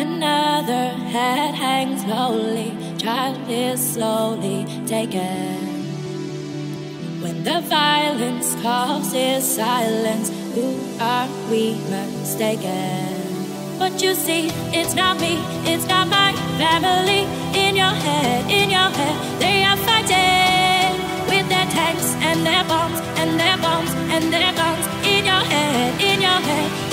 Another head hangs lowly, child is slowly taken. When the violence causes silence, who are we mistaken? But you see, it's not me, it's not my family. In your head, in your head, they are fighting with their tanks and their bombs and their bombs and their guns. In your head, in your head,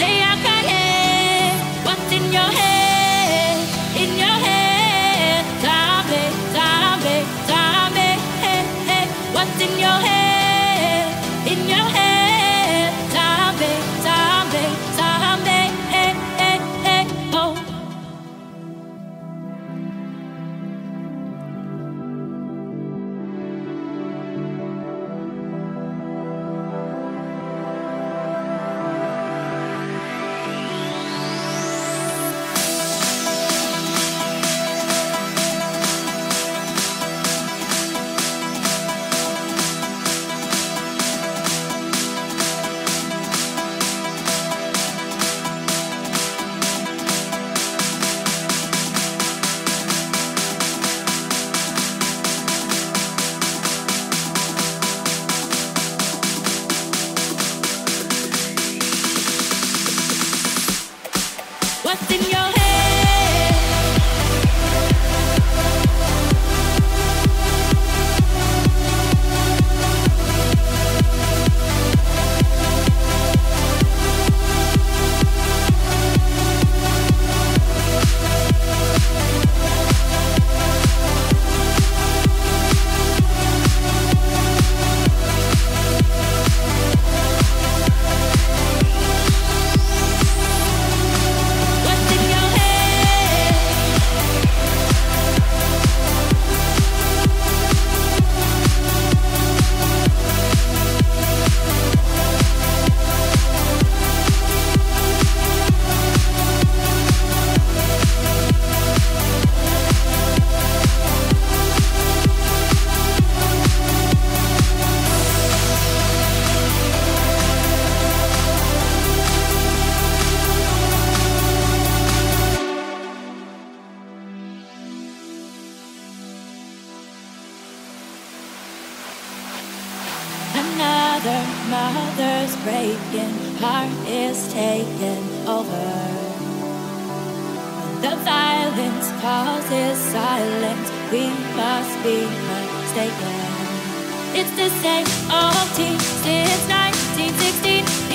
Another mother's breaking heart is taken over. The violence causes silence, we must be mistaken. It's the same old team since 1916.